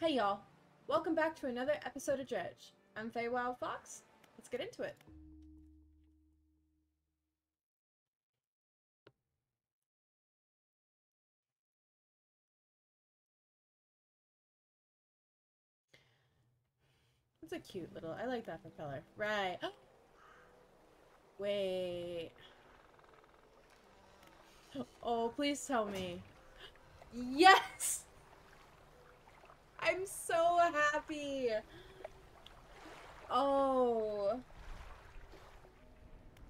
Hey y'all, welcome back to another episode of Dredge. I'm FeywildFox. Let's get into it. It's a cute little, I like that propeller. Right. Oh. Wait. Oh, please tell me. Yes! I'm so happy. Oh.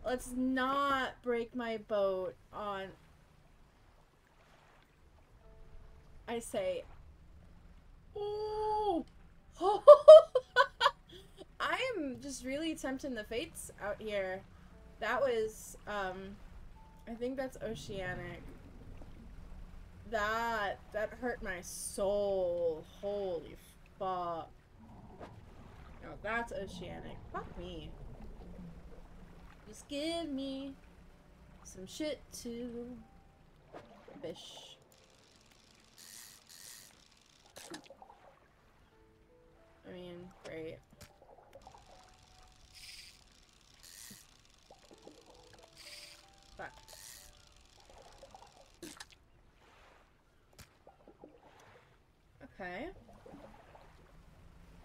Let's not break my boat on... I say... Oh! I'm just really tempting the fates out here. That was, um... I think that's oceanic. That, that hurt my soul. Holy fuck. No, that's oceanic. Fuck me. Just give me some shit to fish. I mean, great. Okay.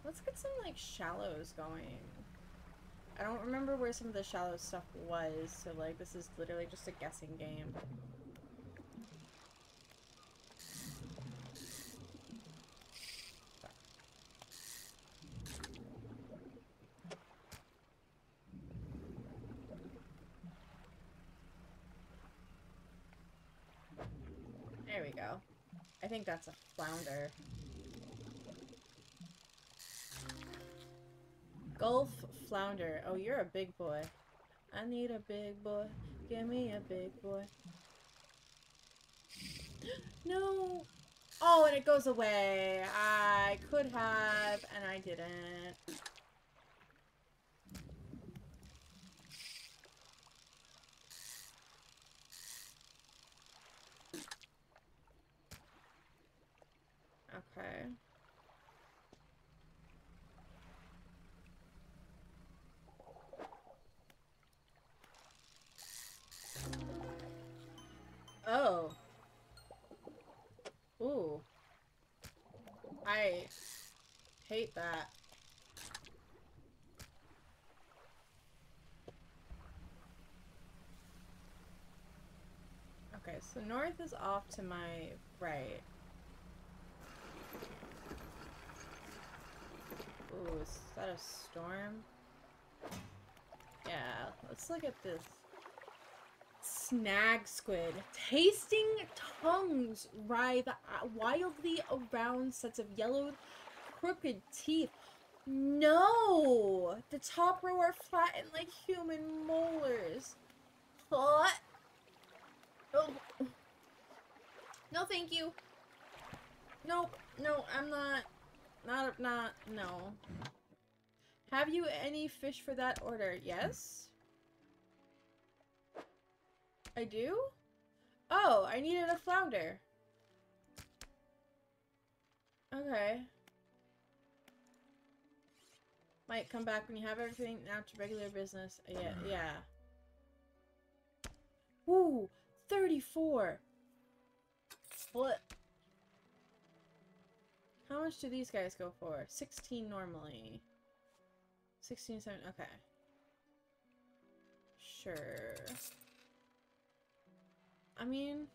Let's get some, like, shallows going. I don't remember where some of the shallow stuff was, so, like, this is literally just a guessing game. There we go. I think that's a flounder. Gulf flounder. Oh, you're a big boy. I need a big boy. Give me a big boy. no! Oh, and it goes away. I could have, and I didn't. Okay. Hate that. Okay, so north is off to my right. Ooh, is that a storm? Yeah, let's look at this. Snag squid. Tasting tongues writhe uh, wildly around sets of yellowed, crooked teeth. No! The top row are flattened like human molars. What? Oh. No, thank you. Nope. No, I'm not. Not, not, no. Have you any fish for that order? Yes? I do? Oh, I needed a flounder. Okay. Might come back when you have everything now to regular business. Yeah, yeah. Ooh, 34. Flip. How much do these guys go for? 16 normally. 16, 7, okay. Sure. I mean,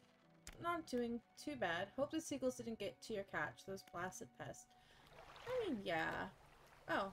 not doing too bad. Hope the seagulls didn't get to your catch, those blasted pests. I mean, yeah. Oh.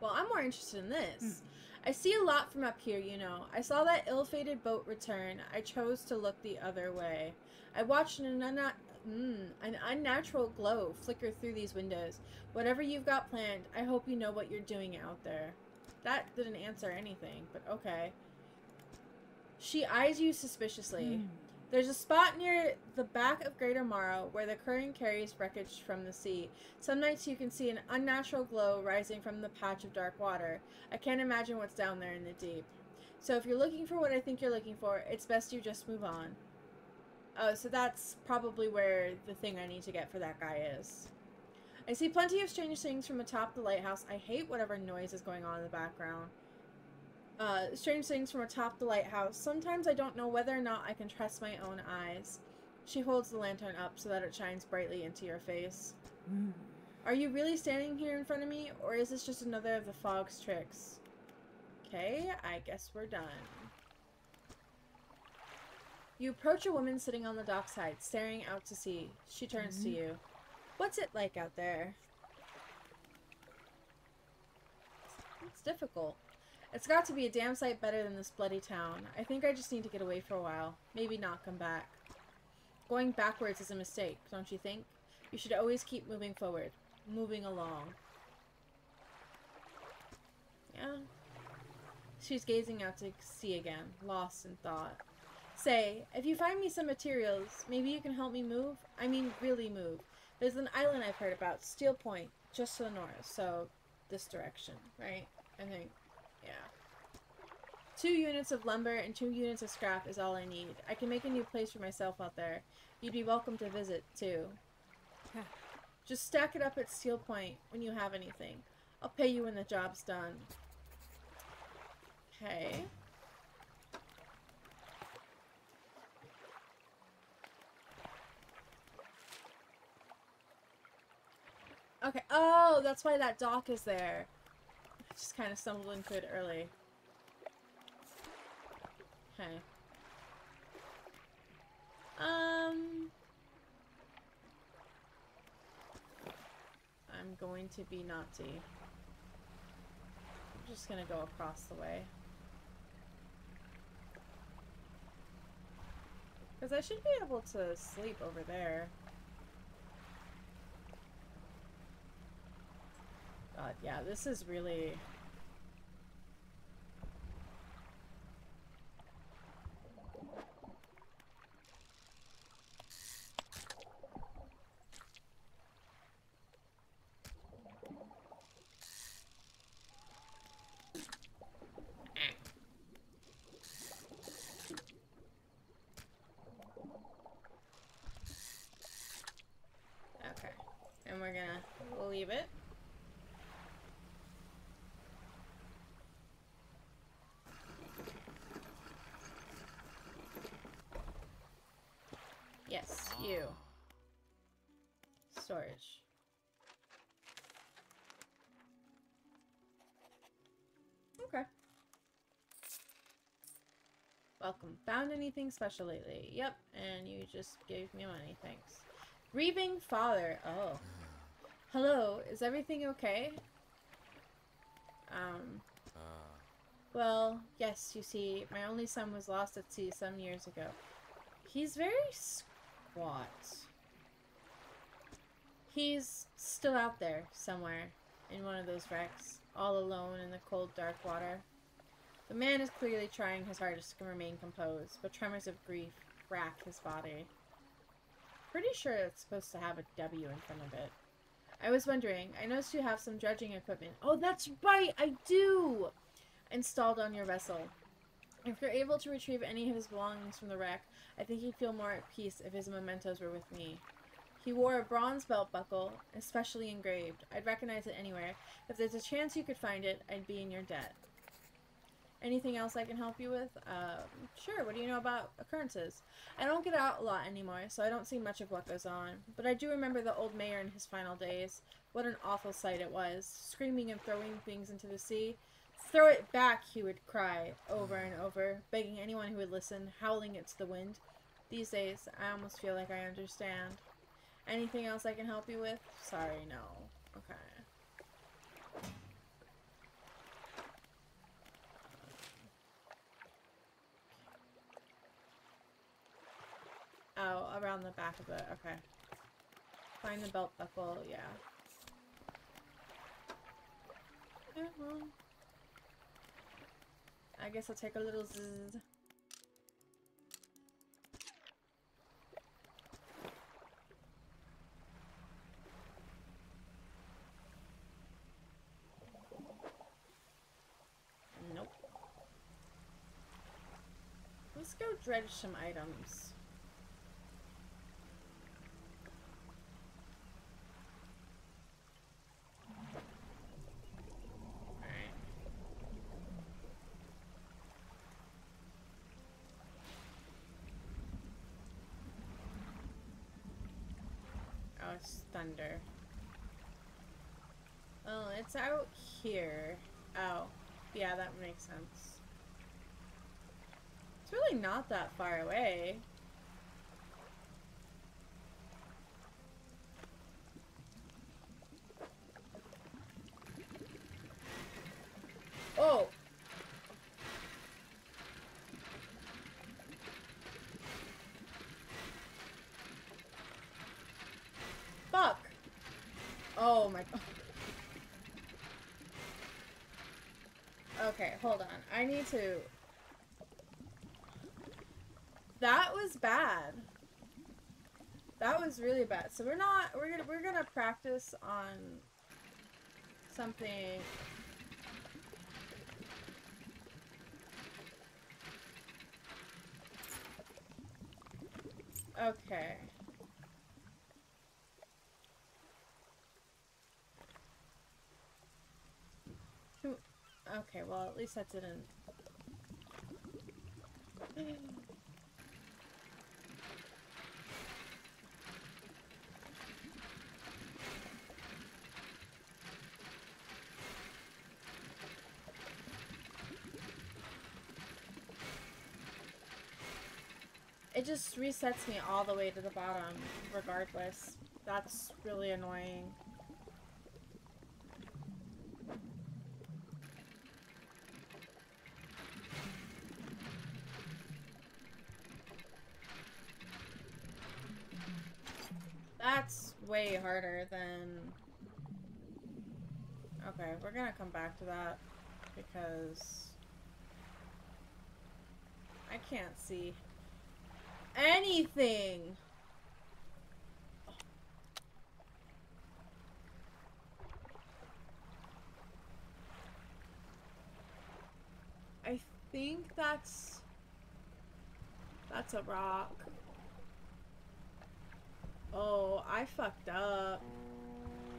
Well, I'm more interested in this. I see a lot from up here, you know. I saw that ill-fated boat return. I chose to look the other way. I watched an, un mm, an unnatural glow flicker through these windows. Whatever you've got planned, I hope you know what you're doing out there. That didn't answer anything, but okay. She eyes you suspiciously. Mm. There's a spot near the back of Greater Marrow where the current carries wreckage from the sea. Some nights you can see an unnatural glow rising from the patch of dark water. I can't imagine what's down there in the deep. So if you're looking for what I think you're looking for, it's best you just move on. Oh, so that's probably where the thing I need to get for that guy is. I see plenty of strange things from atop the lighthouse. I hate whatever noise is going on in the background. Uh, strange things from atop the lighthouse. Sometimes I don't know whether or not I can trust my own eyes. She holds the lantern up so that it shines brightly into your face. Mm. Are you really standing here in front of me, or is this just another of the fog's tricks? Okay, I guess we're done. You approach a woman sitting on the dockside, staring out to sea. She turns to Mhm. you. What's it like out there? It's difficult. It's got to be a damn sight better than this bloody town. I think I just need to get away for a while. Maybe not come back. Going backwards is a mistake, don't you think? You should always keep moving forward. Moving along. Yeah. She's gazing out to sea again, lost in thought. Say, if you find me some materials, maybe you can help me move? I mean, really move. There's an island I've heard about, Steel Point, just to the north, so this direction, right? I think, yeah. Two units of lumber and two units of scrap is all I need. I can make a new place for myself out there. You'd be welcome to visit, too. Just stack it up at Steel Point when you have anything. I'll pay you when the job's done. Okay. Okay. Oh, that's why that dock is there. Just kind of stumbled into it early. Okay. Um. I'm going to be naughty. I'm just gonna go across the way. Because I should be able to sleep over there. God, yeah, this is really... Okay. And we're gonna leave it. Yes, you. Storage. Okay. Welcome. Found anything special lately? Yep, and you just gave me money, thanks. Grieving father. Oh. Hello, is everything okay? Um, well, yes, you see, my only son was lost at sea some years ago. He's very squat. He's still out there somewhere in one of those wrecks, all alone in the cold, dark water. The man is clearly trying his hardest to remain composed, but tremors of grief rack his body. Pretty sure it's supposed to have a W in front of it. I was wondering, I noticed you have some dredging equipment. Oh, that's right, I do! Installed on your vessel. If you're able to retrieve any of his belongings from the wreck, I think he'd feel more at peace if his mementos were with me. He wore a bronze belt buckle, especially engraved. I'd recognize it anywhere. If there's a chance you could find it, I'd be in your debt. Anything else I can help you with? Um, sure, what do you know about occurrences? I don't get out a lot anymore, so I don't see much of what goes on. But I do remember the old mayor in his final days. What an awful sight it was. Screaming and throwing things into the sea. Throw it back, he would cry, over and over, begging anyone who would listen, howling it to the wind. These days, I almost feel like I understand. Anything else I can help you with? Sorry, no. Okay. Oh, around the back of it. Okay. Find the belt buckle, yeah. Yeah, well. I guess I'll take a little zzz. Nope. Let's go dredge some items. Alright. Oh, it's thunder. Oh, it's out here. Oh, yeah, that makes sense. It's really not that far away. Oh! Fuck! Oh my god. Okay, hold on. I need to... That was bad. That was really bad. So we're not we're gonna we're gonna practice on something Okay. Who- Okay, well at least that didn't It just resets me all the way to the bottom, regardless. That's really annoying. That's way harder than... Okay, we're gonna come back to that because I can't see anything. I think that's that's a rock. Oh, I fucked up.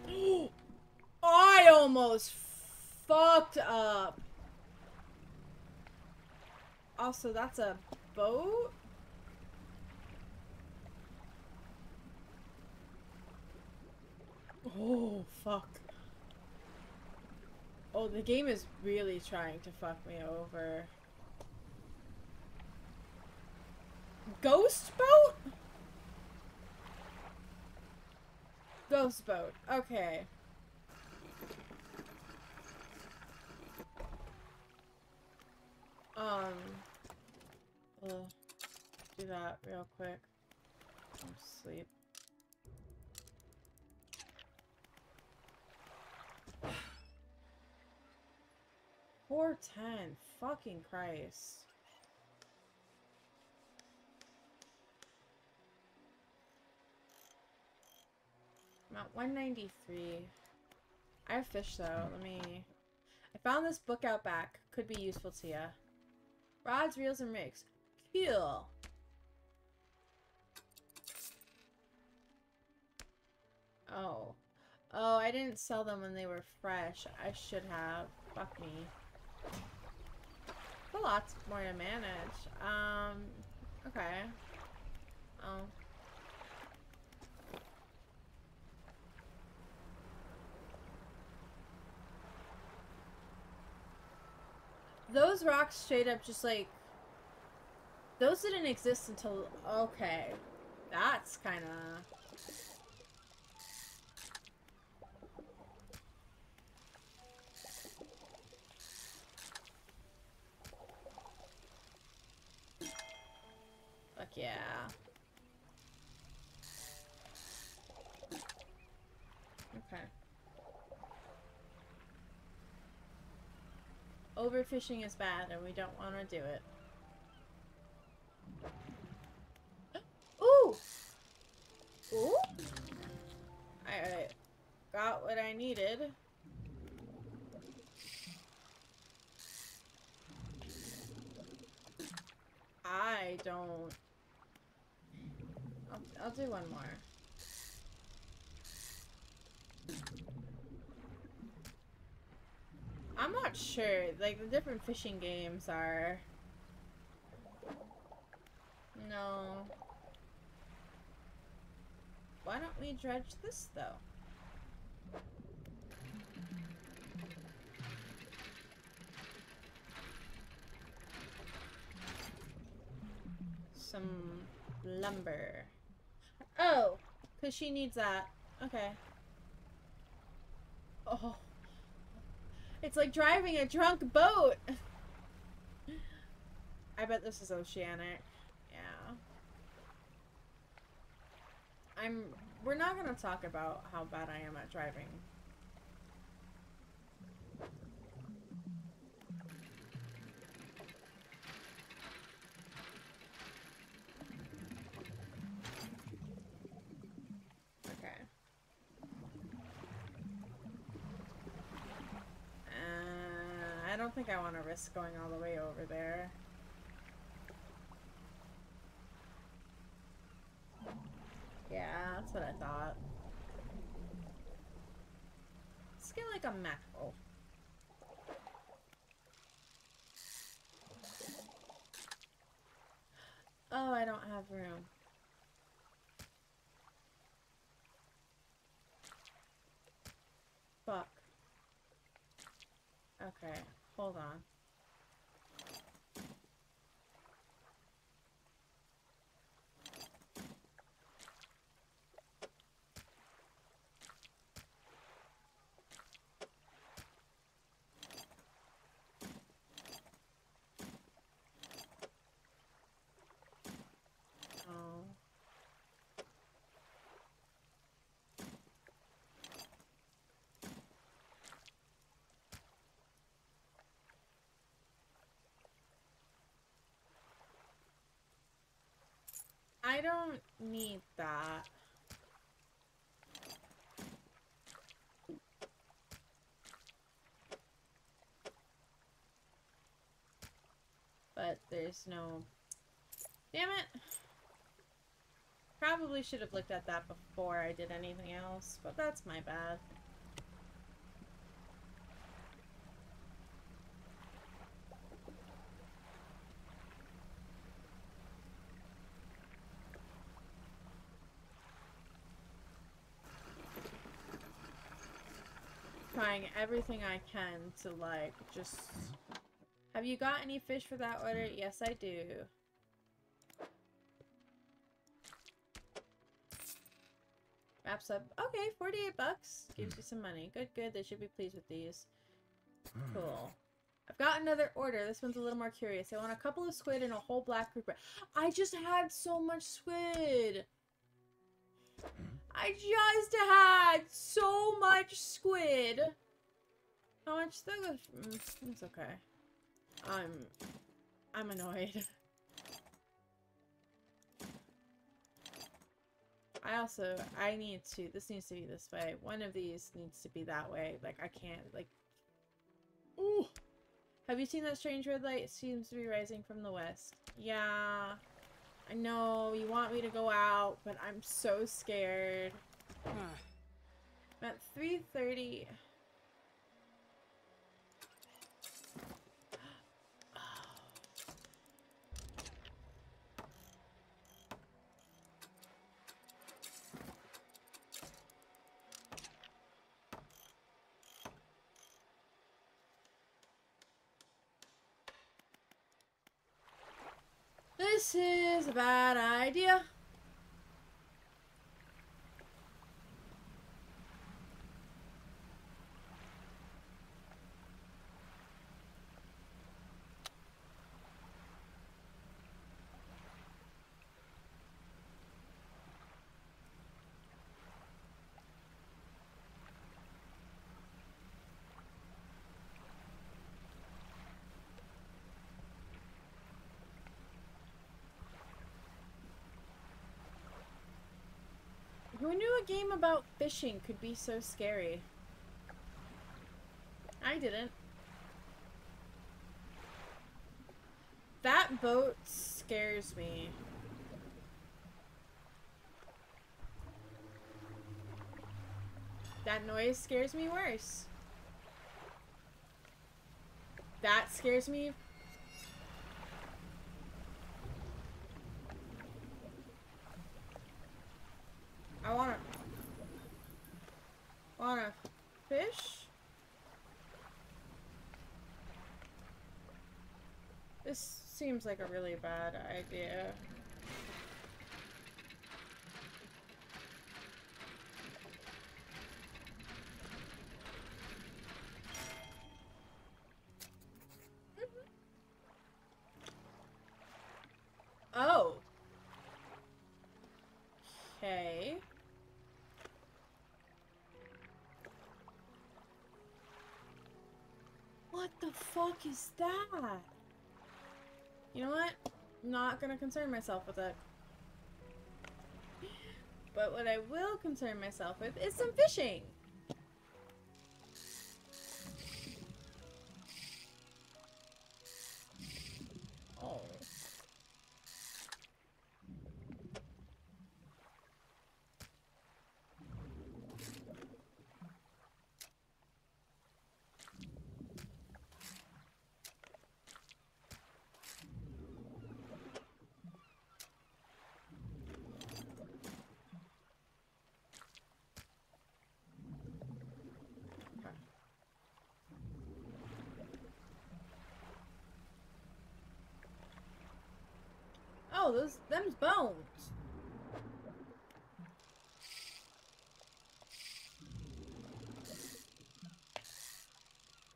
I almost fucked up. Also, that's a boat? Oh, fuck. Oh, the game is really trying to fuck me over. Ghost boat? Ghost boat. Okay. Um. We'll do that real quick. I'm asleep. Four ten. Fucking Christ. I'm at 193. I have fish though. Let me. I found this book out back. Could be useful to ya. Rods, reels, and rigs. Cool. Oh. Oh, I didn't sell them when they were fresh. I should have. Fuck me. A lot more to manage. Um, okay. Oh. Those rocks straight up just like... Those didn't exist until... Okay. That's kind of... Fuck yeah. Okay. Overfishing is bad and we don't want to do it. Sure. Like, the different fishing games are... No. Why don't we dredge this, though? Some lumber. Oh! Because she needs that. Okay. Oh. It's like driving a drunk boat! I bet this is oceanic. Yeah. I'm... We're not gonna talk about how bad I am at driving. Risk going all the way over there. Yeah, that's what I thought. Let's get like a mackerel. Oh. oh, I don't have room. Fuck. Okay, hold on. I don't need that. But there's no... Damn it! Probably should have looked at that before I did anything else, but that's my bad. Trying everything I can to, like, just... Have you got any fish for that order? Yes, I do. Wraps up. Okay, 48 bucks. Gives you some money. Good, good. They should be pleased with these. Cool. I've got another order. This one's a little more curious. I want a couple of squid and a whole black grouper. I just had so much squid. I just had so much squid. How much? That was, it's okay. I'm, I'm annoyed. I also, I need to, this needs to be this way. One of these needs to be that way. Like, I can't, like... Ooh! Have you seen that strange red light? It seems to be rising from the west. Yeah. I know, you want me to go out, but I'm so scared. At 3.30... This is a bad idea. Who knew a game about fishing could be so scary? I didn't. That boat scares me. That noise scares me worse. That scares me. I wanna... Wanna fish? This seems like a really bad idea. Oh. Okay. What the fuck is that? You know what? I'm not gonna concern myself with it. But what I will concern myself with is some fishing. Those them's bones.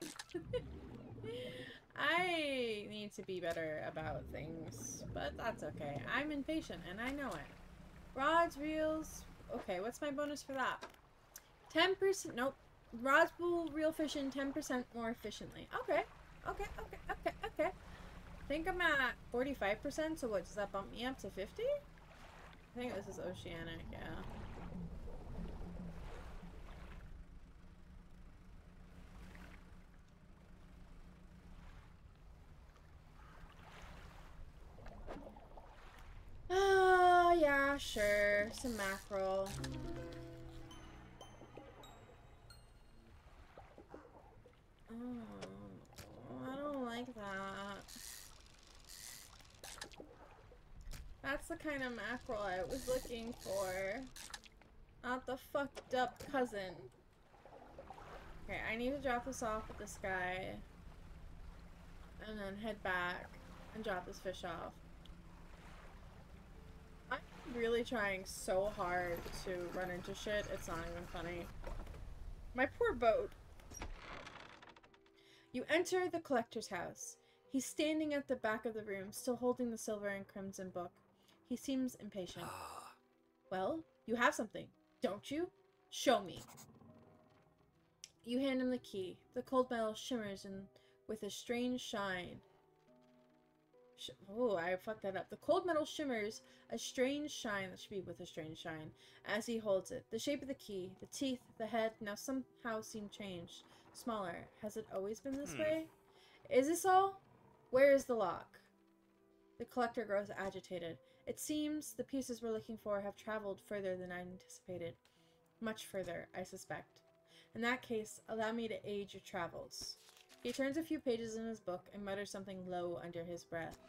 I need to be better about things, but that's okay. I'm impatient and I know it. Rods, reels. Okay, what's my bonus for that? 10%. Nope. Rods will reel fish in 10% more efficiently. Okay. Okay, okay, okay, okay. I think I'm at 45%, so what, does that bump me up to 50? I think this is oceanic, yeah. Ah, yeah, sure. Some mackerel. Oh, I don't like that. That's the kind of mackerel I was looking for. Not the fucked up cousin. Okay, I need to drop this off with this guy. And then head back and drop this fish off. I'm really trying so hard to run into shit, it's not even funny. My poor boat. You enter the collector's house. He's standing at the back of the room, still holding the silver and crimson book. He seems impatient. well, you have something, don't you? Show me. You hand him the key. The cold metal shimmers in, with a strange shine. Sh oh, I fucked that up. The cold metal shimmers a strange shine. That should be with a strange shine. As he holds it. The shape of the key, the teeth, the head now somehow seem changed. Smaller. Has it always been this Hmm. way? Is this all? Where is the lock? The collector grows agitated. It seems the pieces we're looking for have traveled further than I anticipated. Much further, I suspect. In that case, allow me to aid your travels. He turns a few pages in his book and mutters something low under his breath.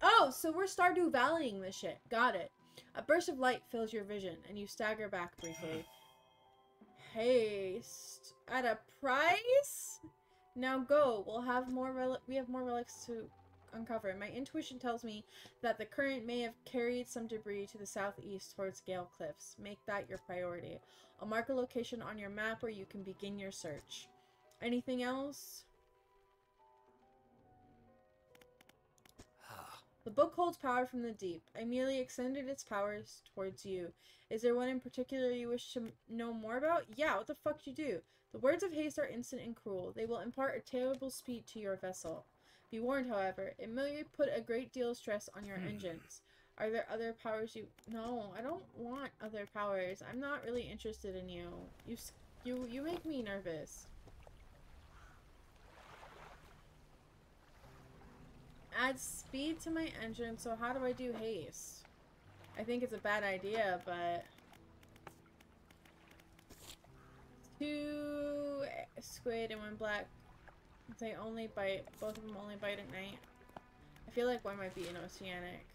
Oh, so we're Stardew Valleying this shit. Got it. A burst of light fills your vision, and you stagger back briefly. Haste. At a price? Now go. We'll have more rel- we have more relics to uncover. My intuition tells me that the current may have carried some debris to the southeast towards Gale Cliffs. Make that your priority. I'll mark a location on your map where you can begin your search. Anything else? The book holds power from the deep. I merely extended its powers towards you. Is there one in particular you wish to know more about? Yeah, what the fuck do you do? The words of haste are instant and cruel. They will impart a terrible speed to your vessel. Be warned, however, it may put a great deal of stress on your Hmm. engines. Are there other powers you... No, I don't want other powers. I'm not really interested in you. You, you, you make me nervous. Add speed to my engine, so how do I do haste? I think it's a bad idea, but... Two squid and one black. They only bite, both of them only bite at night. I feel like one might be an oceanic.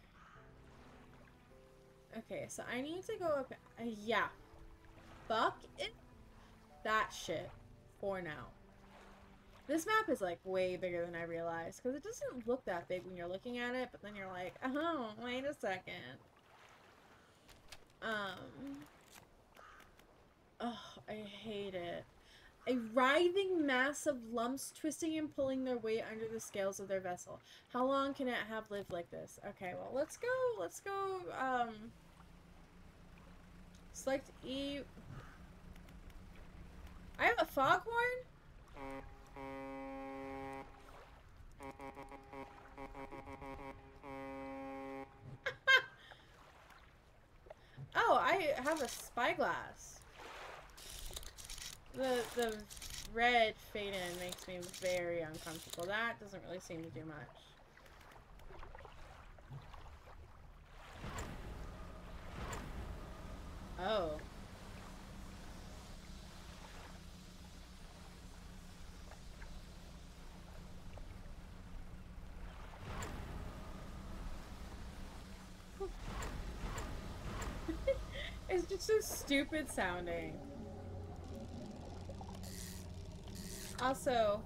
Okay, so I need to go up. Uh, yeah. Fuck it. That shit. For now. This map is like way bigger than I realized because it doesn't look that big when you're looking at it, but then you're like, oh, wait a second. Um. Oh, I hate it. A writhing mass of lumps twisting and pulling their weight under the scales of their vessel. How long can it have lived like this? Okay, well, let's go. Let's go. Um, select E. I have a foghorn? oh, I have a spyglass. The the red fade in makes me very uncomfortable. That doesn't really seem to do much. Oh. it's just so stupid sounding. Also,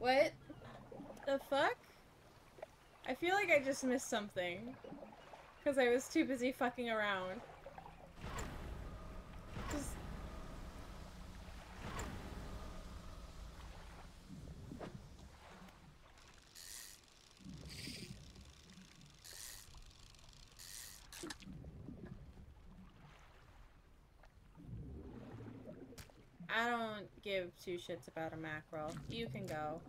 what the fuck? I feel like I just missed something. Because I was too busy fucking around. Just... I don't give two shits about a mackerel. You can go.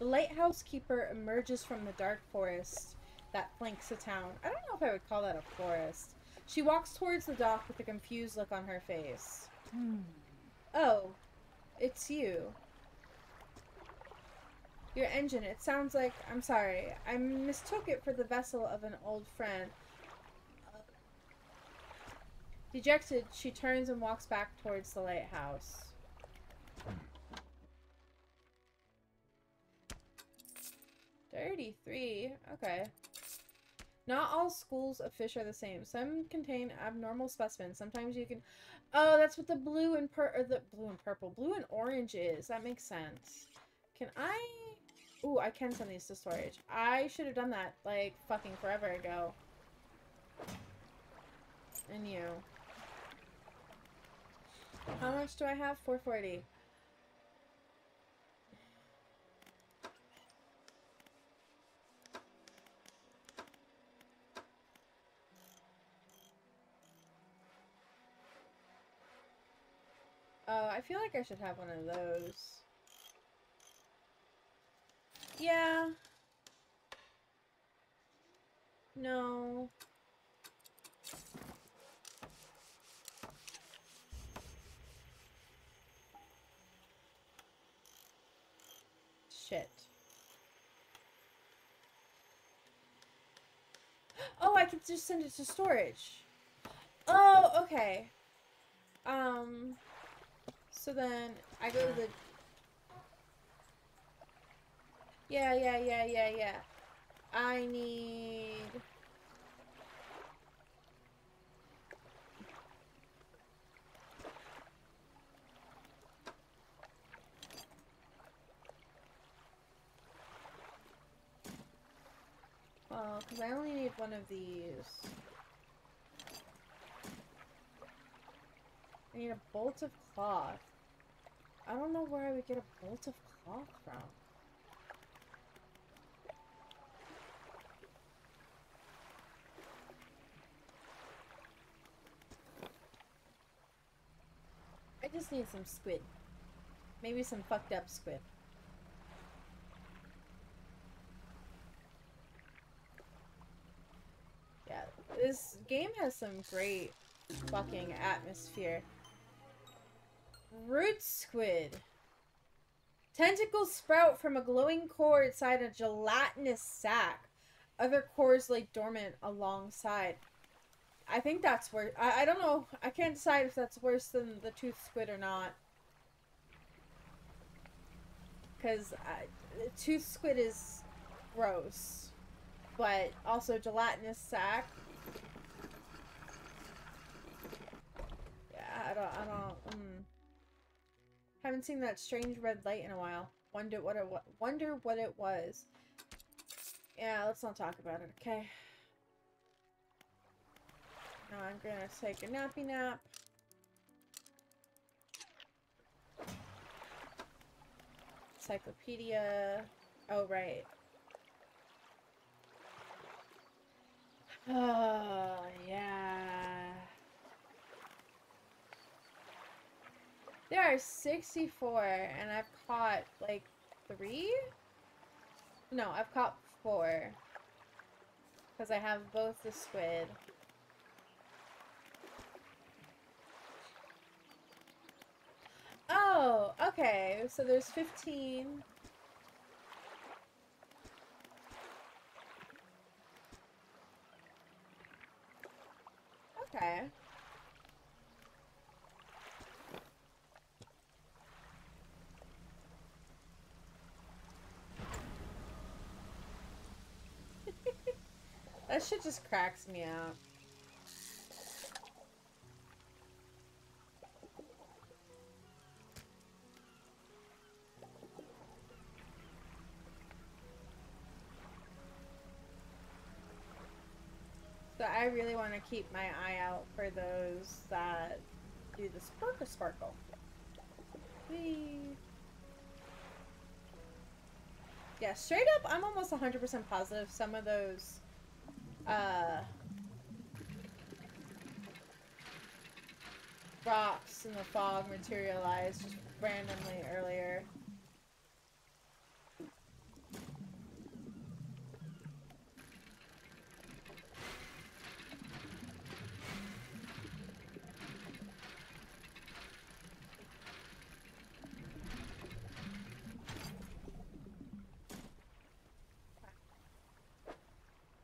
the lighthouse keeper emerges from the dark forest that flanks the town. I don't know if I would call that a forest. She walks towards the dock with a confused look on her face. Hmm. Oh, it's you. Your engine, it sounds like. I'm sorry. I mistook it for the vessel of an old friend. Dejected, she turns and walks back towards the lighthouse. Thirty-three. Okay. Not all schools of fish are the same. Some contain abnormal specimens. Sometimes you can... Oh, that's what the blue and per... Or the blue and purple. Blue and orange is. That makes sense. Can I... Ooh, I can send these to storage. I should have done that, like, fucking forever ago. And you. How much do I have? 440. Oh, I feel like I should have one of those. Yeah. No. Shit. Oh, I could just send it to storage. Oh, okay. Um... So then I go to the. Yeah, yeah, yeah, yeah, yeah. I need. Well, because I only need one of these. I need a bolt of cloth. I don't know where I would get a bolt of cloth from. I just need some squid. Maybe some fucked up squid. Yeah, this game has some great fucking atmosphere. Root squid. Tentacles sprout from a glowing core inside a gelatinous sac. Other cores lay dormant alongside. I think that's worse. I, I don't know. I can't decide if that's worse than the tooth squid or not. Because the tooth squid is gross. But also gelatinous sac. Yeah, I don't, I don't, mm. Haven't seen that strange red light in a while. Wonder what it, wonder what it was. Yeah, let's not talk about it, okay? Now I'm gonna take a nappy nap. Encyclopedia. Oh, right. Oh, yeah. There are 64, and I've caught, like, three? No, I've caught four. Because I have both the squid. Oh, okay. So there's 15. Okay. That shit just cracks me up. So I really want to keep my eye out for those that do the sparkle sparkle. Whee. Yeah, straight up, I'm almost 100% positive some of those, uh, rocks in the fog materialized just randomly earlier.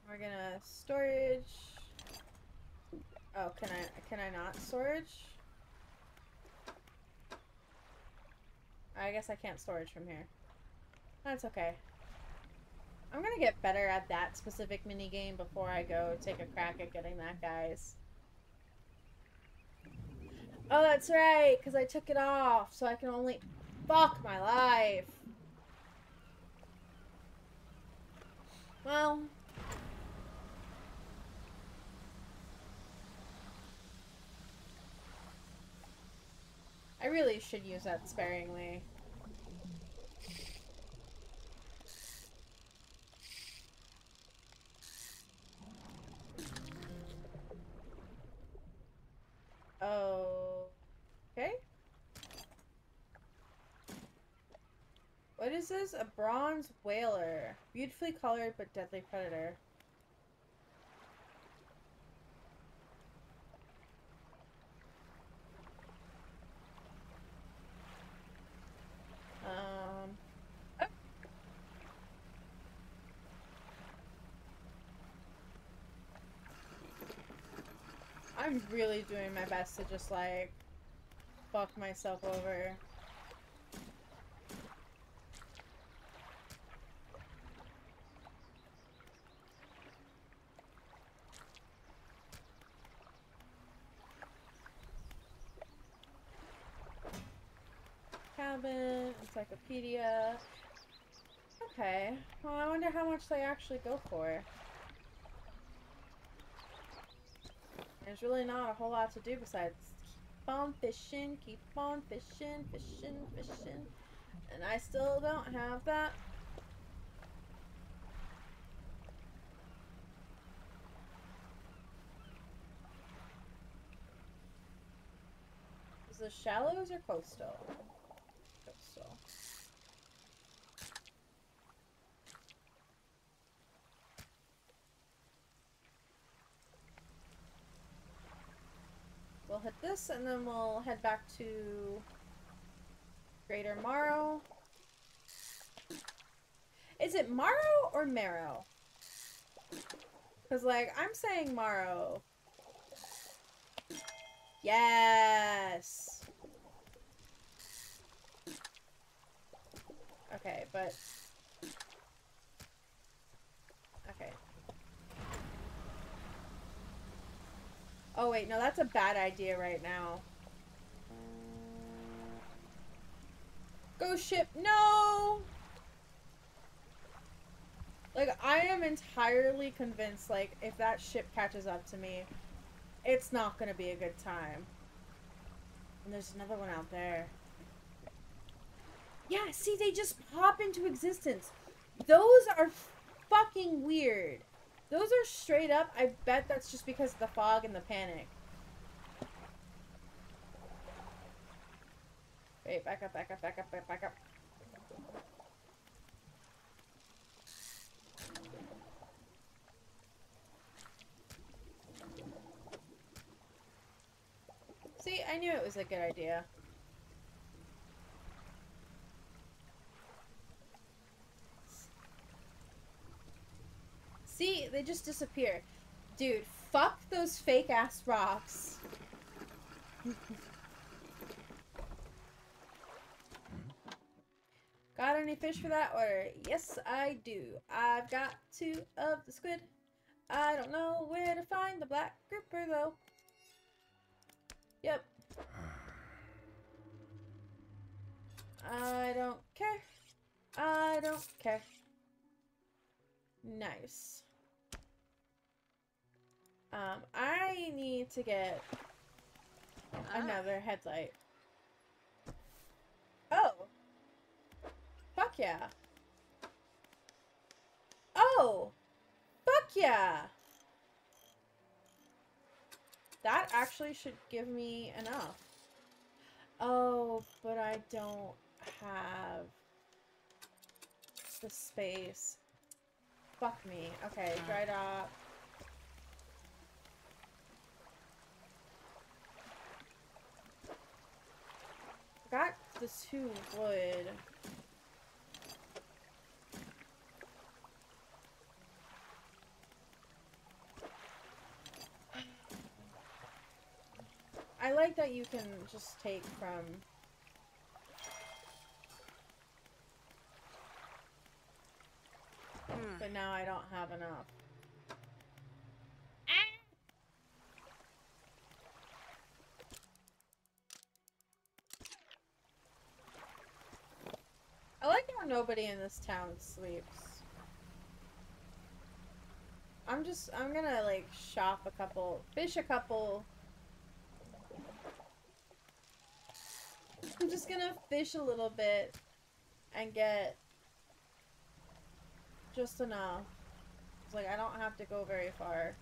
We're gonna storage. Oh, can I can I not storage? I guess I can't storage from here. That's okay. I'm gonna get better at that specific mini game before I go take a crack at getting that guy's. Oh, that's right, because I took it off, so I can only... Fuck my life. Well, I really should use that sparingly. Oh, okay. What is this? A bronze whaler. Beautifully colored but deadly predator. Um. I'm really doing my best to just like fuck myself over. Cabin, encyclopedia. Okay. Well, I wonder how much they actually go for. There's really not a whole lot to do besides keep on fishing, keep on fishing, fishing, fishing. And I still don't have that. Is the shallows or coastal? Coastal. Hit this and then we'll head back to Greater Morrow. Is it Morrow or Marrow? Because, like, I'm saying Morrow. Yes! Okay, but... Okay. Oh, wait, no, that's a bad idea right now. Ghost ship, no! Like, I am entirely convinced, like, if that ship catches up to me, it's not gonna be a good time. And there's another one out there. Yeah, see, they just pop into existence. Those are fucking weird. Those are straight up, I bet that's just because of the fog and the panic. Wait, back up, back up, back up, back up. See, I knew it was a good idea. See, they just disappear. Dude, fuck those fake ass rocks. got any fish for that order? Yes, I do. I've got two of the squid. I don't know where to find the black grouper though. Yep. I don't care. I don't care. Nice. Um, I need to get Ah. another headlight. Oh. Fuck yeah. Oh. Fuck yeah. That actually should give me enough. Oh, but I don't have the space. Fuck me. Okay, dry dock. Got the two wood. I like that you can just take from Hmm. but now I don't have enough. I like how nobody in this town sleeps. I'm just, I'm gonna like shop a couple, fish a couple. I'm just gonna fish a little bit and get just enough. It's like I don't have to go very far.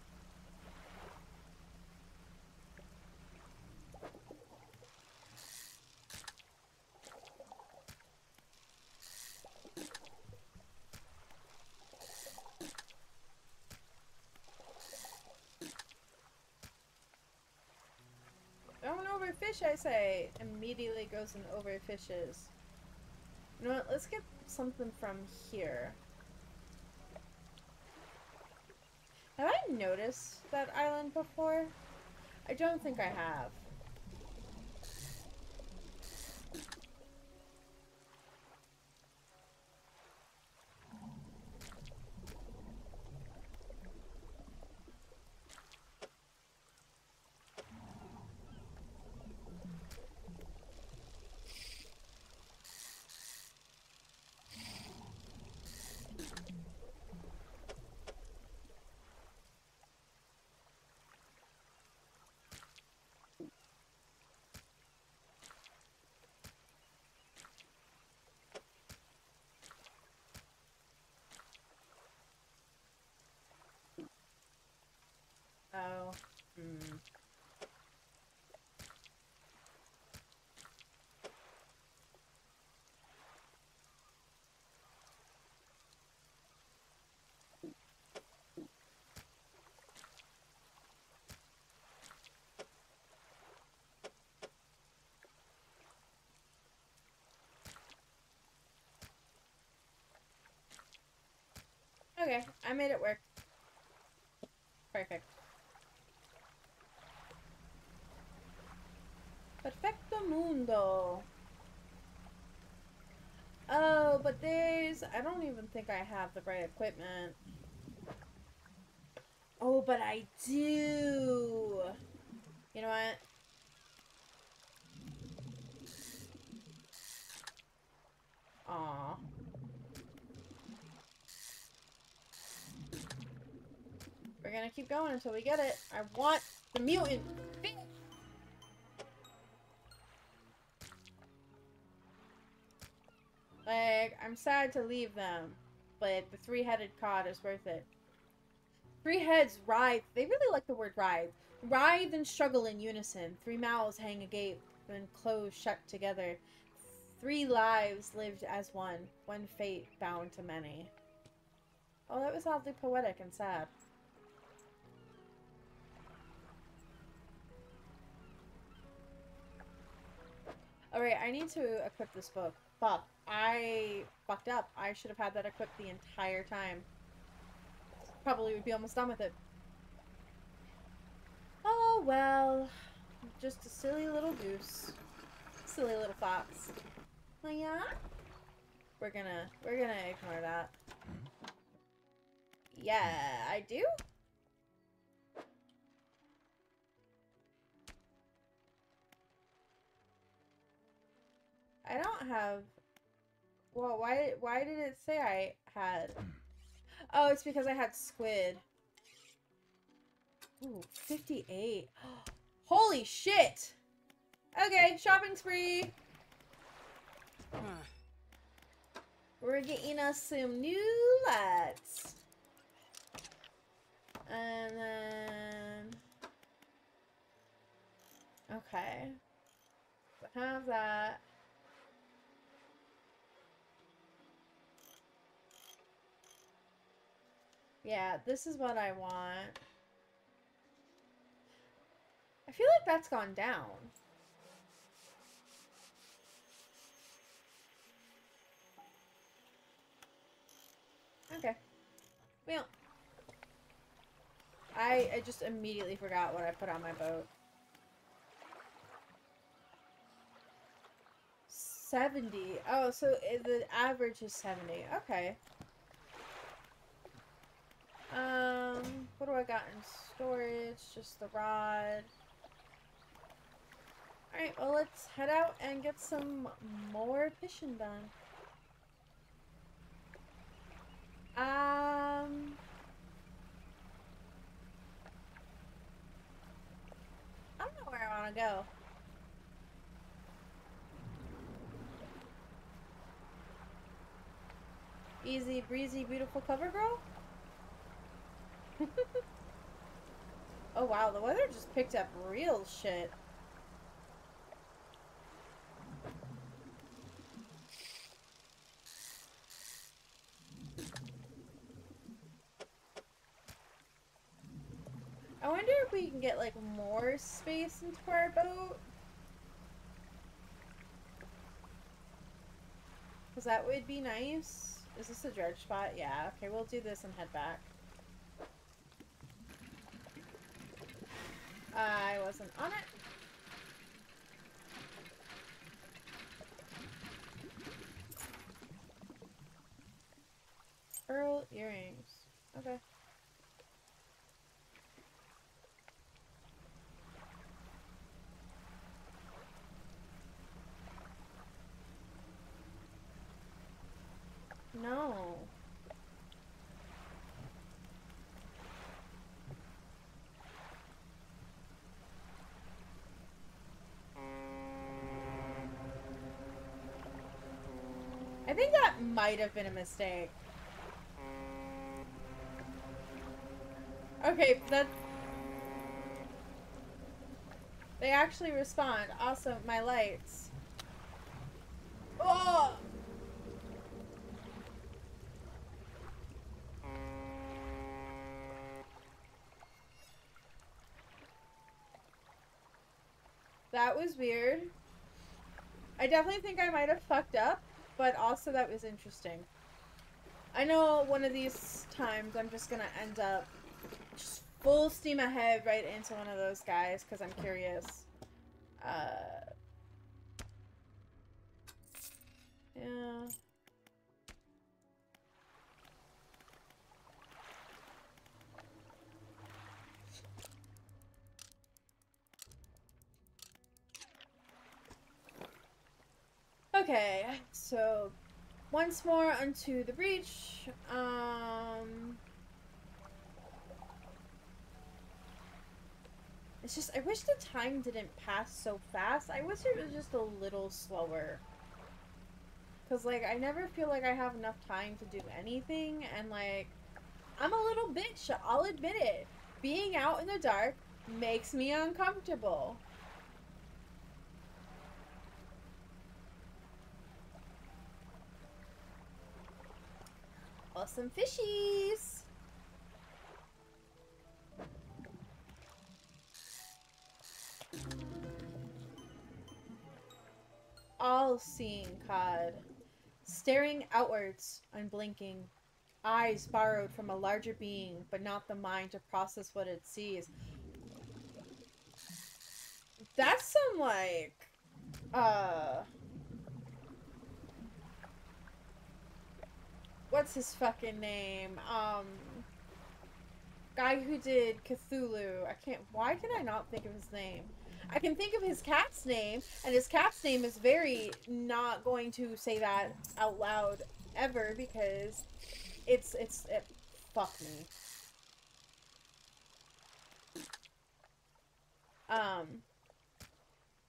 Don't overfish, I say. Immediately goes and overfishes. You know what? Let's get something from here. Have I noticed that island before? I don't think I have. Okay, I made it work. Perfect. Perfecto mundo. Oh, but there's... I don't even think I have the right equipment. Oh, but I do. You know what? Aw. We're gonna keep going until we get it. I want the mutant Like, I'm sad to leave them, but the three-headed cod is worth it. Three heads writhe. They really like the word writhe. Writhe and struggle in unison. Three mouths hang agape, then close shut together. Three lives lived as one. One fate bound to many. Oh, that was oddly poetic and sad. Alright, I need to equip this book. Fuck. I fucked up. I should have had that equipped the entire time. Probably would be almost done with it. Oh, well. Just a silly little goose. Silly little fox. Oh, yeah? We're gonna, we're gonna ignore that. Hmm. Yeah, I do? I don't have... Well, why, why did it say I had... Oh, it's because I had squid. Ooh, 58. Holy shit! Okay, shopping spree! We're getting us some new lights. And then... Okay. Have that. Yeah, this is what I want. I feel like that's gone down. Okay. Well, I, I just immediately forgot what I put on my boat. 70. Oh, so eh, the average is 70. Okay. Um, what do I got in storage? Just the rod. Alright, well let's head out and get some more fishing done. Um... I don't know where I want to go. Easy breezy beautiful cover girl? oh wow, the weather just picked up real shit. I wonder if we can get like more space into our boat. Cause that would be nice. Is this a dredge spot? Yeah, okay, we'll do this and head back. I wasn't on it. Pearl earrings. Okay. No. I think might have been a mistake. Okay, that... They actually respond. Also, my lights. Oh! That was weird. I definitely think I might have fucked up, but also that was interesting. I know one of these times I'm just gonna end up just full steam ahead right into one of those guys because I'm curious. Uh, Okay, so once more unto the breach. Um, it's just I wish the time didn't pass so fast. I wish it was just a little slower. Cause like I never feel like I have enough time to do anything, and like I'm a little bitch. I'll admit it. Being out in the dark makes me uncomfortable. Awesome fishies! All seeing cod, staring outwards, unblinking, eyes borrowed from a larger being, but not the mind to process what it sees. That's some like, uh, what's his fucking name? Um, guy who did Cthulhu. I can't. Why can I not think of his name? I can think of his cat's name, and his cat's name is very not going to say that out loud ever because it's it's it. Fuck me. Um,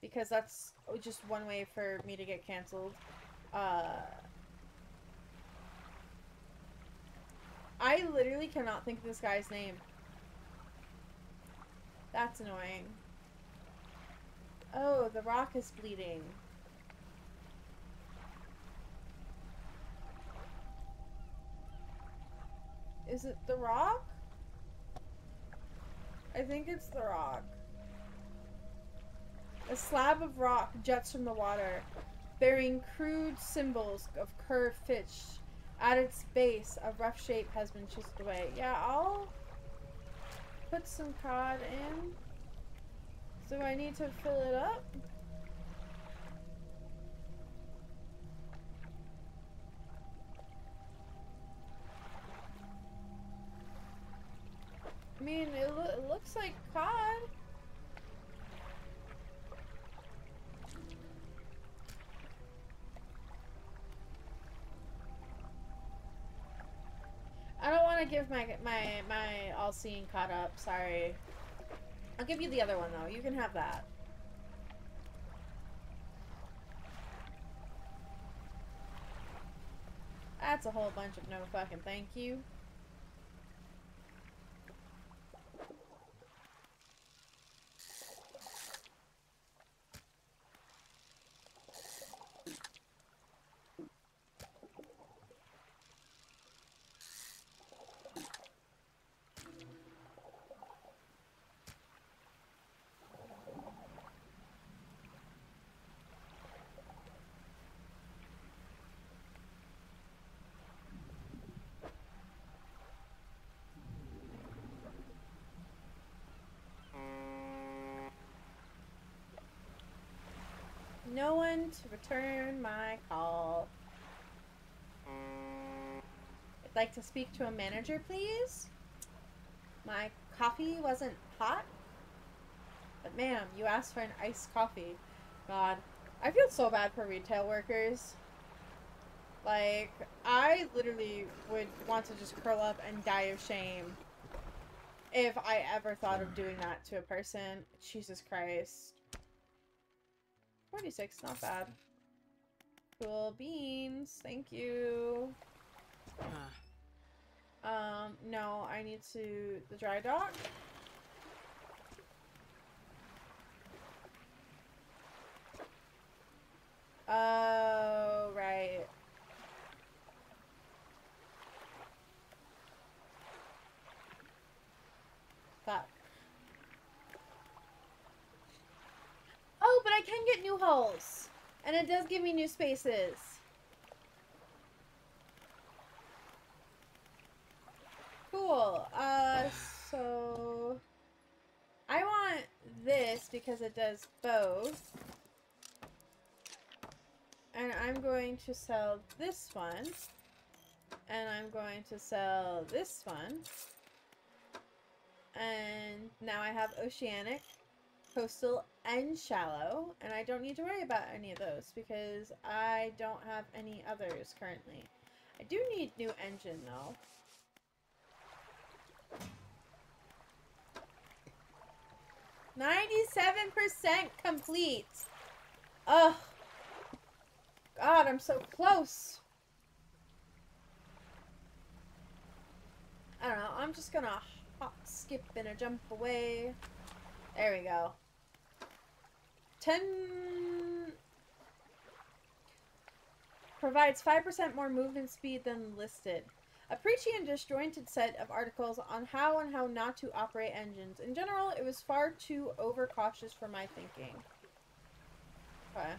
because that's just one way for me to get canceled. Uh. I literally cannot think of this guy's name. That's annoying. Oh, the rock is bleeding. Is it the rock? I think it's the rock. A slab of rock jets from the water, bearing crude symbols of curved fish at its base, a rough shape has been chiseled away. Yeah, I'll put some cod in. So I need to fill it up? I mean, it, lo it looks like cod. Want to give my my my all seeing caught up. Sorry. I'll give you the other one though. You can have that. That's a whole bunch of no fucking thank you. No to return my call. I'd like to speak to a manager, please. My coffee wasn't hot. But ma'am, you asked for an iced coffee. God, I feel so bad for retail workers. Like, I literally would want to just curl up and die of shame if I ever thought of doing that to a person. Jesus Christ. 46, not bad. Cool beans, thank you. Um, no, I need to the dry dock. Oh, right. Fuck. Oh, but I can get new holes. And it does give me new spaces. Cool. Uh, so I want this because it does both. And I'm going to sell this one. And I'm going to sell this one. And now I have oceanic, coastal, and shallow. And I don't need to worry about any of those because I don't have any others currently. I do need new engine though. Ninety-seven percent complete. Ugh. God, I'm so close. I don't know. I'm just gonna hop, skip, and a jump away. There we go. Ten provides 5% more movement speed than listed. A preachy and disjointed set of articles on how and how not to operate engines. In general, it was far too overcautious for my thinking. Okay.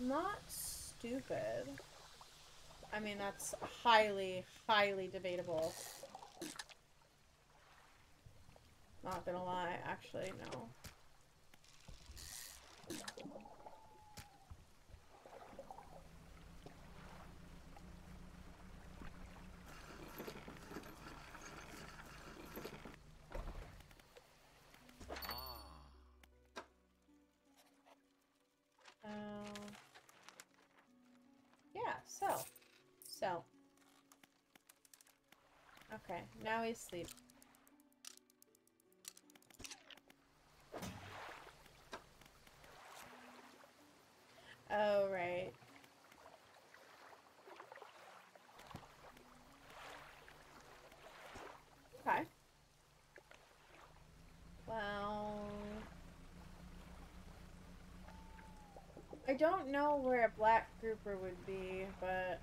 Not stupid. I mean, that's highly, highly debatable. Not gonna lie, actually, no. Okay, now he's asleep. Oh, right. Okay. Well... I don't know where a black grouper would be, but...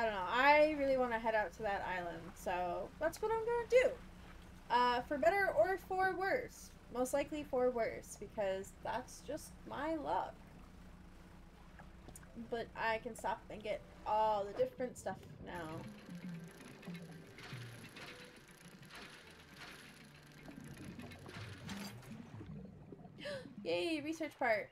I don't know. I really want to head out to that island, so that's what I'm going to do. Uh, for better or for worse. Most likely for worse, because that's just my luck. But I can stop and get all the different stuff now. Yay, research part.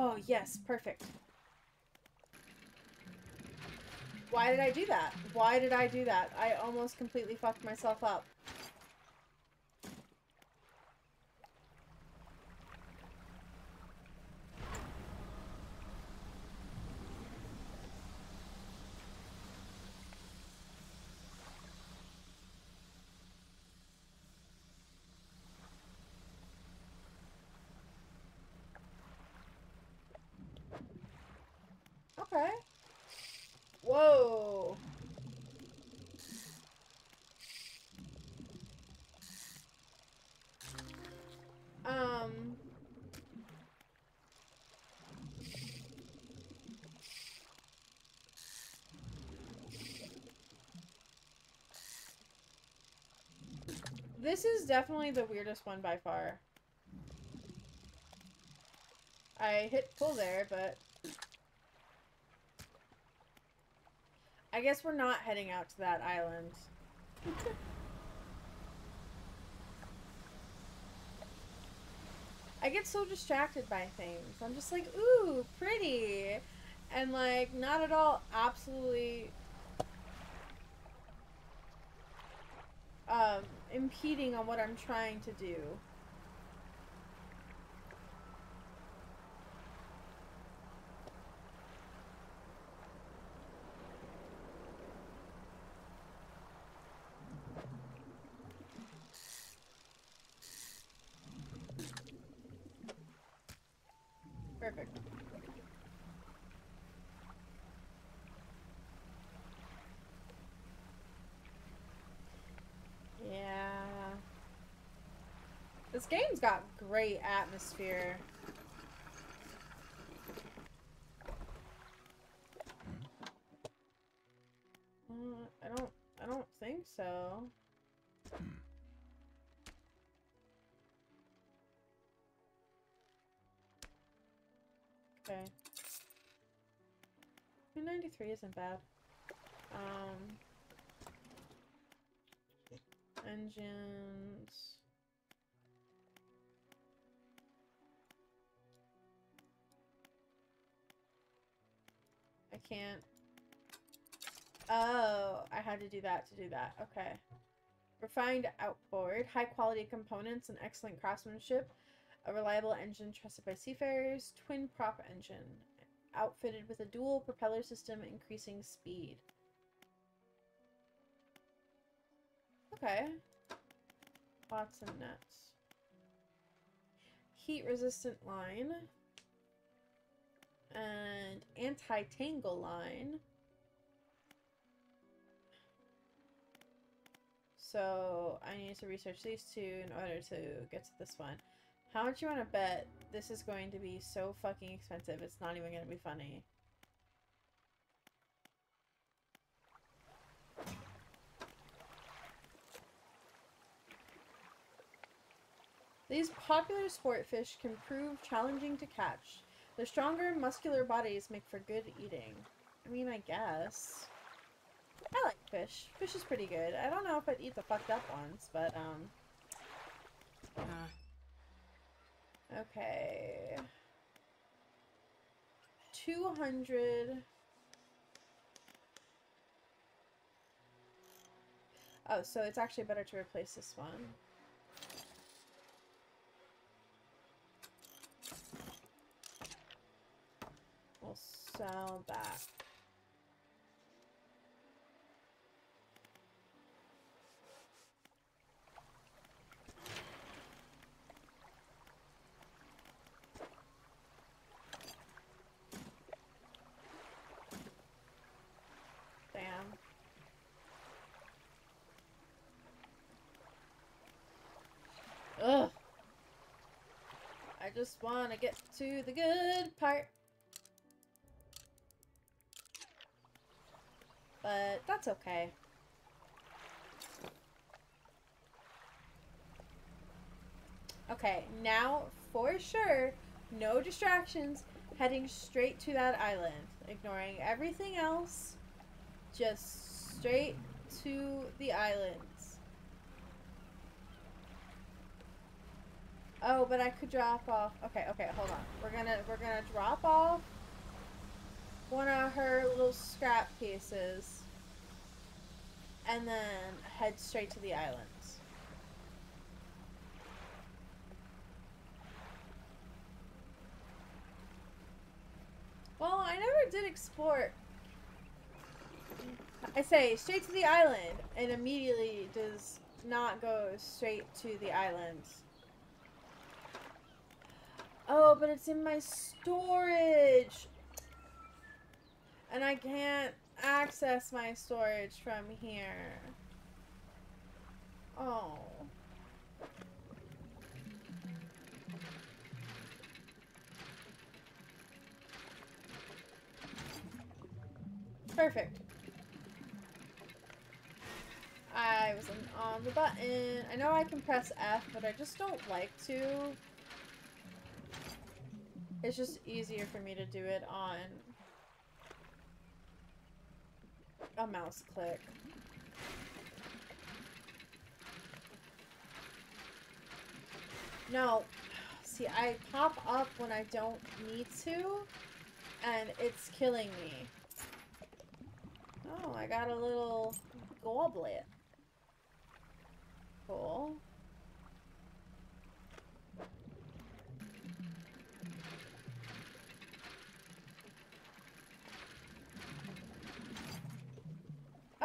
Oh, yes, perfect. Why did I do that? Why did I do that? I almost completely fucked myself up. Okay. Whoa. Um. This is definitely the weirdest one by far. I hit pull there, but I guess we're not heading out to that island. I get so distracted by things. I'm just like, ooh, pretty. And like, not at all absolutely um, impeding on what I'm trying to do. great atmosphere. Uh, I don't I don't think so. Okay. 93 isn't bad. Um engines can't. Oh, I had to do that to do that. Okay. Refined outboard, high quality components, and excellent craftsmanship. A reliable engine trusted by seafarers. Twin prop engine. Outfitted with a dual propeller system, increasing speed. Okay. Lots and nets. Heat resistant line. And anti tangle line. So I need to research these two in order to get to this one. How much you want to bet this is going to be so fucking expensive it's not even going to be funny? These popular sport fish can prove challenging to catch. Their stronger, muscular bodies make for good eating. I mean, I guess. I like fish. Fish is pretty good. I don't know if I'd eat the fucked up ones, but, um... Uh, Okay. 200... Oh, so it's actually better to replace this one. We'll sell that. Damn. Ugh. I just want to get to the good part. But that's okay. Okay, now for sure, no distractions, heading straight to that island, ignoring everything else, just straight to the islands. Oh, but I could drop off. Okay, okay, hold on. We're gonna we're gonna drop off one of her little scrap pieces, and then head straight to the islands. Well, I never did explore. I say straight to the island, and immediately does not go straight to the islands. Oh, but it's in my storage. And I can't access my storage from here. Oh. Perfect. I wasn't on the button. I know I can press F, but I just don't like to. It's just easier for me to do it on a mouse click. No. See, I pop up when I don't need to, and it's killing me. Oh, I got a little goblet. Cool.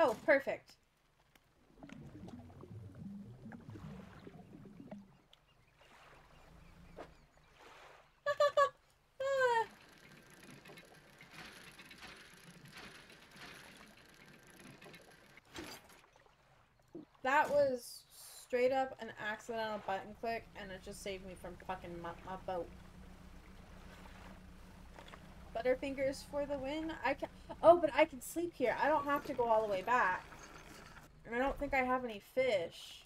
Oh, perfect. That was straight up an accidental button click, and it just saved me from fucking my, my boat. Butterfingers for the win. I can. Oh, but I can sleep here. I don't have to go all the way back. And I don't think I have any fish.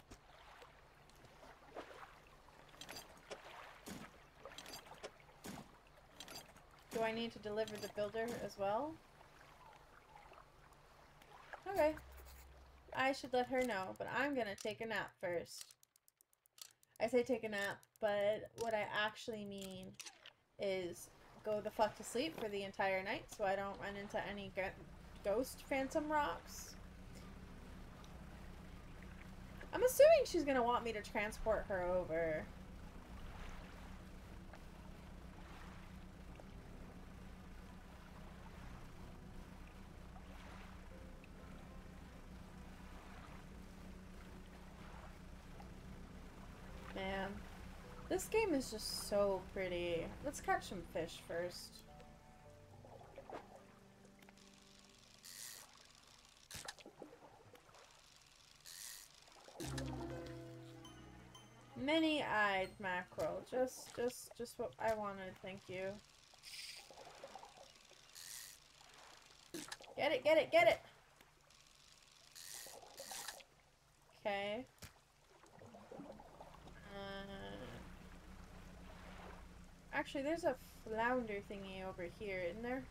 Do I need to deliver the builder as well? Okay. I should let her know, but I'm gonna take a nap first. I say take a nap, but what I actually mean is go the fuck to sleep for the entire night so I don't run into any ghost phantom rocks. I'm assuming she's gonna want me to transport her over. Man. This game is just so pretty. Let's catch some fish first. Many-eyed mackerel. Just, just, just what I wanted. Thank you. Get it, get it, get it! Okay. Uh, Actually, there's a flounder thingy over here, isn't there?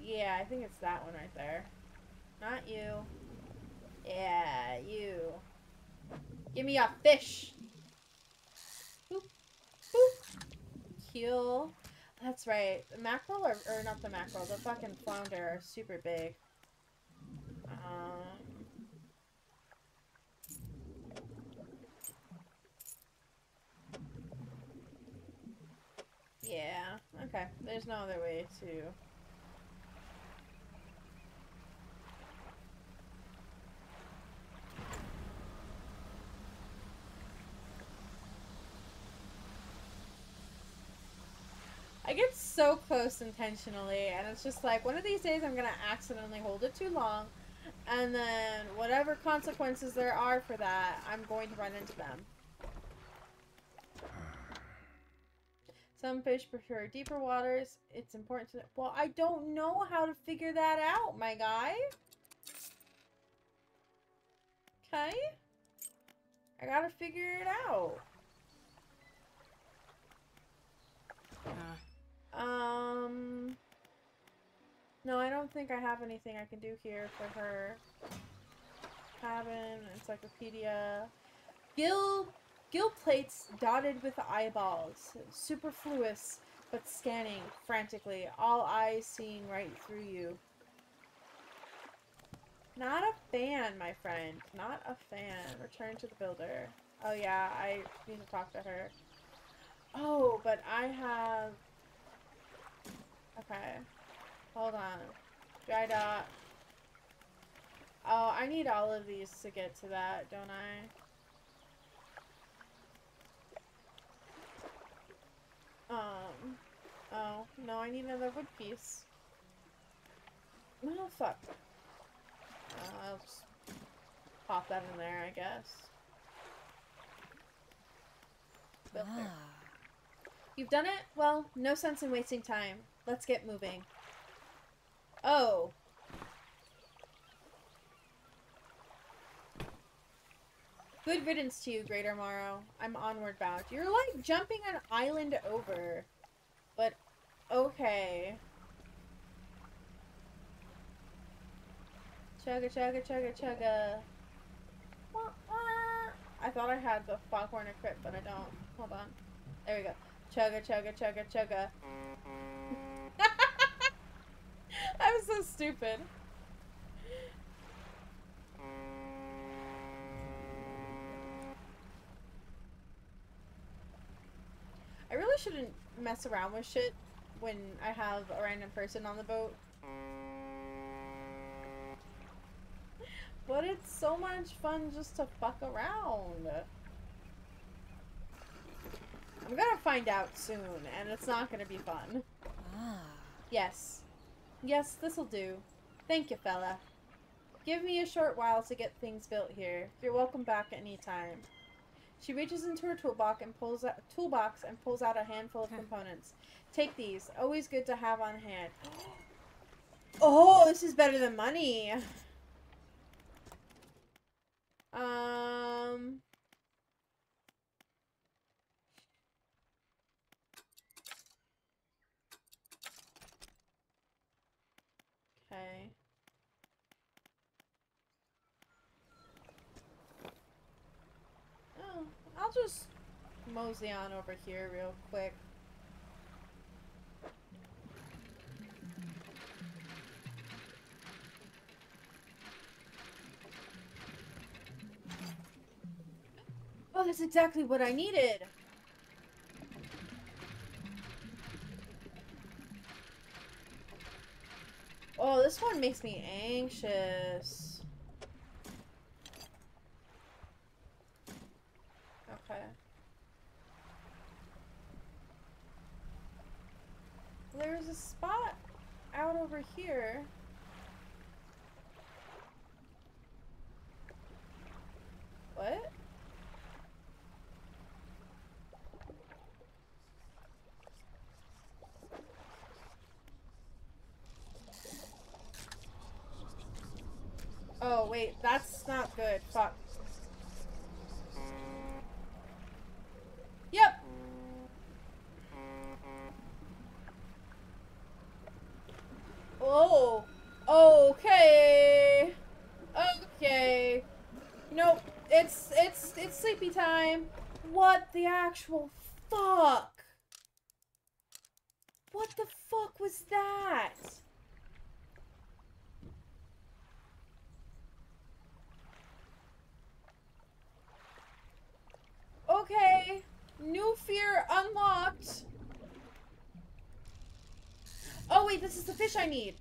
Yeah, I think it's that one right there. Not you. Yeah, you. Give me a fish! Boop. Boop. Kill. That's right. The mackerel, or, or not the mackerel, the fucking flounder are super big. Um... Yeah, okay. There's no other way to... I get so close intentionally, and it's just like, one of these days I'm gonna accidentally hold it too long, and then whatever consequences there are for that, I'm going to run into them. Some fish prefer deeper waters. It's important to... Well, I don't know how to figure that out, my guy. Okay. I gotta figure it out. Uh. Um... No, I don't think I have anything I can do here for her. Cabin, encyclopedia. Gill Gill plates dotted with eyeballs, superfluous but scanning frantically, all eyes seeing right through you. Not a fan, my friend. Not a fan. Return to the builder. Oh yeah, I need to talk to her. Oh, but I have... Okay. Hold on. Dry dock. Oh, I need all of these to get to that, don't I? Um, oh, no, I need another wood piece. Oh, fuck. Uh, I'll just pop that in there, I guess. Ah. You've done it? Well, no sense in wasting time. Let's get moving. Oh. Good riddance to you, Greater Marrow. I'm onward bound. You're like jumping an island over. But, okay. Chugga, chugga, chugga, chugga. I thought I had the foghorn equipped, but I don't. Hold on. There we go. Chugga, chugga, chugga, chugga. I was so stupid. I really shouldn't mess around with shit when I have a random person on the boat. But it's so much fun just to fuck around. I'm gonna find out soon, and it's not gonna be fun. Ah. Yes. Yes, this'll do. Thank you, fella. Give me a short while to get things built here. You're welcome back any time. She reaches into her toolbox and pulls out toolbox and pulls out a handful of components. Take these. Always good to have on hand. Oh, this is better than money. Um. Okay. Oh, I'll just mosey on over here real quick. Oh, that's exactly what I needed. Oh, this one makes me anxious. Okay. There's a spot out over here. What? Oh, wait, that's not good. Fuck. Yep. Oh. Okay. Okay. Nope. It's it's it's sleepy time. What the actual fuck? What the fuck was that? Okay. New fear unlocked. Oh wait, this is the fish I need.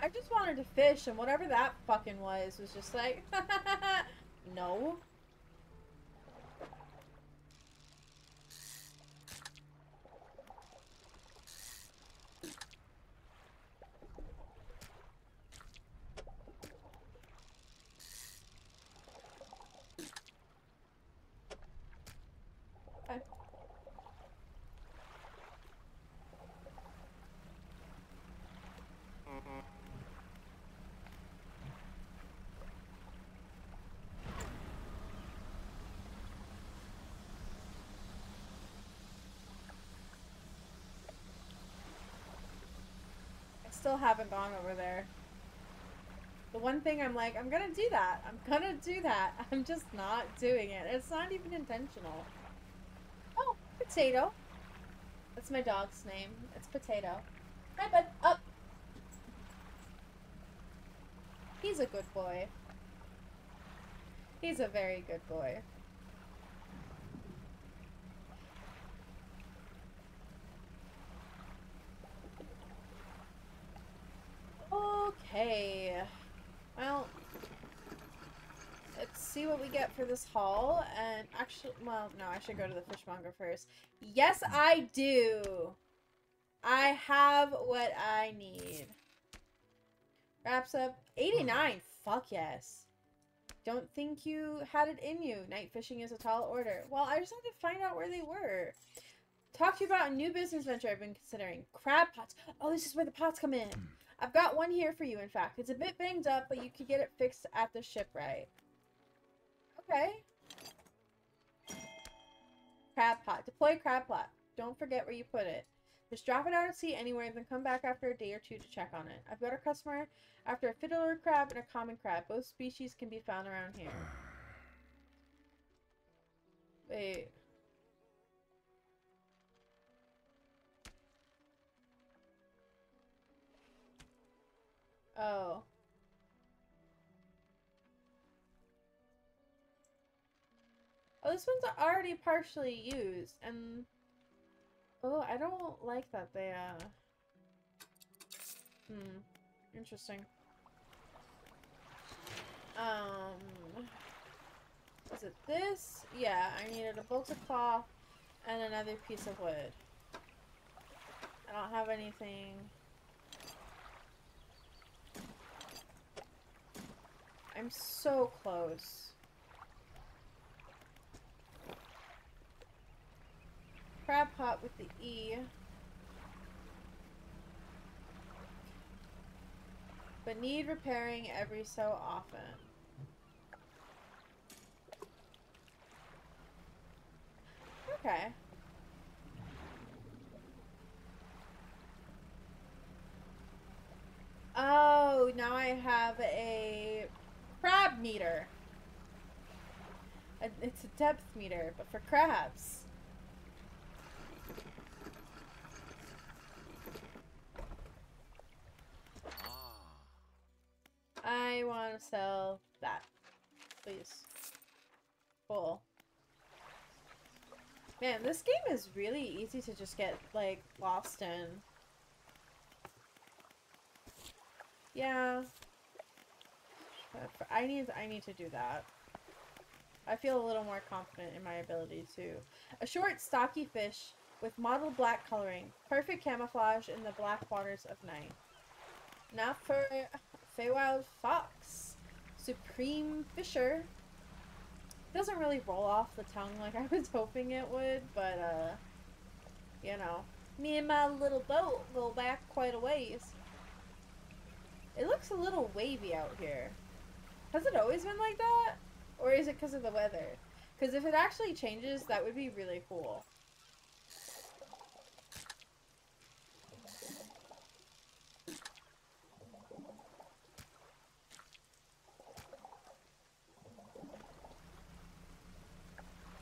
I just wanted to fish, and whatever that fucking was was just like, no. Okay. I still haven't gone over there. The one thing I'm like, I'm gonna do that. I'm gonna do that. I'm just not doing it. It's not even intentional. Oh, potato. That's my dog's name. It's potato. Hi, bud. Up. He's a good boy. He's a very good boy. Okay. Well, let's see what we get for this haul. And actually, well, no, I should go to the fishmonger first. Yes, I do. I have what I need. Wraps up 89. Fuck yes. Don't think you had it in you. Night fishing is a tall order. Well, I just had to find out where they were. Talk to you about a new business venture I've been considering. Crab pots. Oh, this is where the pots come in. Hmm. I've got one here for you, in fact. It's a bit banged up, but you could get it fixed at the shipwright. Okay. Crab pot. Deploy crab pot. Don't forget where you put it. Just drop it out at sea anywhere, then come back after a day or two to check on it. I've got a customer after a fiddler crab and a common crab. Both species can be found around here. Wait. Oh. Oh, this one's already partially used, and... Oh, I don't like that they, uh... Hmm. Interesting. Um, is it this? Yeah, I needed a bolt of cloth and another piece of wood. I don't have anything. I'm so close. Crab pot with the E. But need repairing every so often. Okay. Oh, now I have a crab meter. It's a depth meter, but for crabs. I want to sell that. Please. Cool. Man, this game is really easy to just get, like, lost in. Yeah. I need I need to do that. I feel a little more confident in my ability to. A short, stocky fish with mottled black coloring. Perfect camouflage in the black waters of night. Not for Feywild Fox. Supreme Fisher. Doesn't really roll off the tongue like I was hoping it would, but, uh, you know. Me and my little boat go back quite a ways. It looks a little wavy out here. Has it always been like that? Or is it because of the weather? Because if it actually changes, that would be really cool.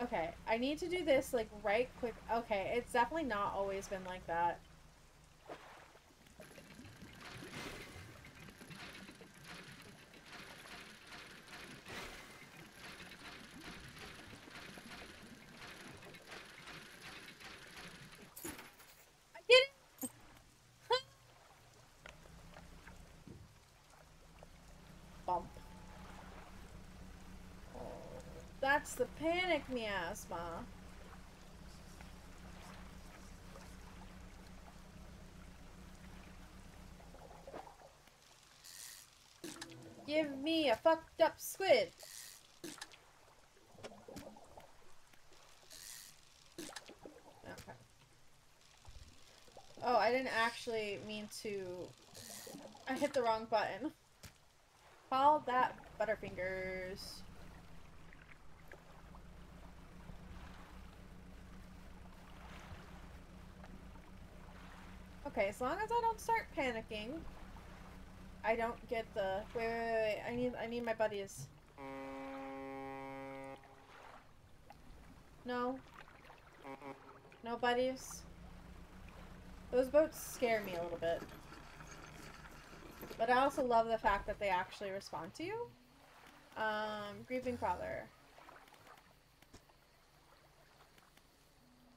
Okay, I need to do this, like, right quick. Okay, it's definitely not always been like that. I did it! Bump. That's the panic miasma. Give me a fucked up squid. Okay. Oh, I didn't actually mean to... I hit the wrong button. Call that Butterfingers. Okay, as long as I don't start panicking, I don't get the wait, wait, wait. I need I need my buddies. No. No buddies. Those boats scare me a little bit. But I also love the fact that they actually respond to you. Um, Grieving Father.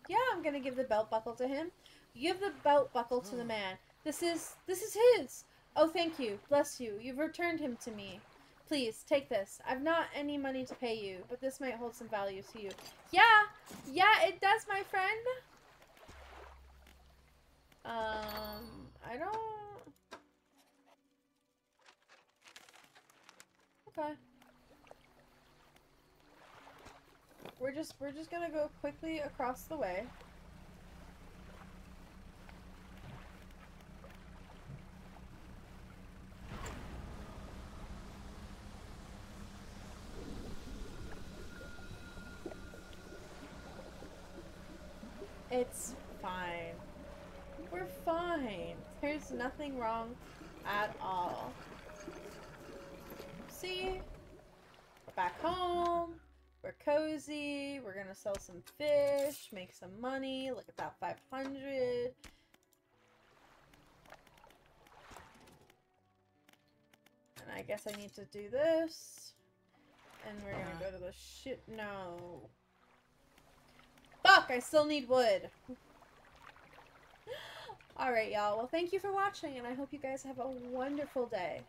Yeah, I'm gonna give the belt buckle to him. Give the belt buckle to the man. This is this is his. Oh, thank you. Bless you. You've returned him to me. Please, take this. I've not any money to pay you, but this might hold some value to you. Yeah! Yeah, it does, my friend! Um, I don't... Okay. We're just, we're just gonna go quickly across the way. It's fine. We're fine. There's nothing wrong at all. See? We're back home. We're cozy. We're gonna sell some fish, make some money. Look at that 500. And I guess I need to do this. And we're gonna uh-huh. go to the shit. No. Fuck, I still need wood. Alright, y'all. Well, thank you for watching, and I hope you guys have a wonderful day.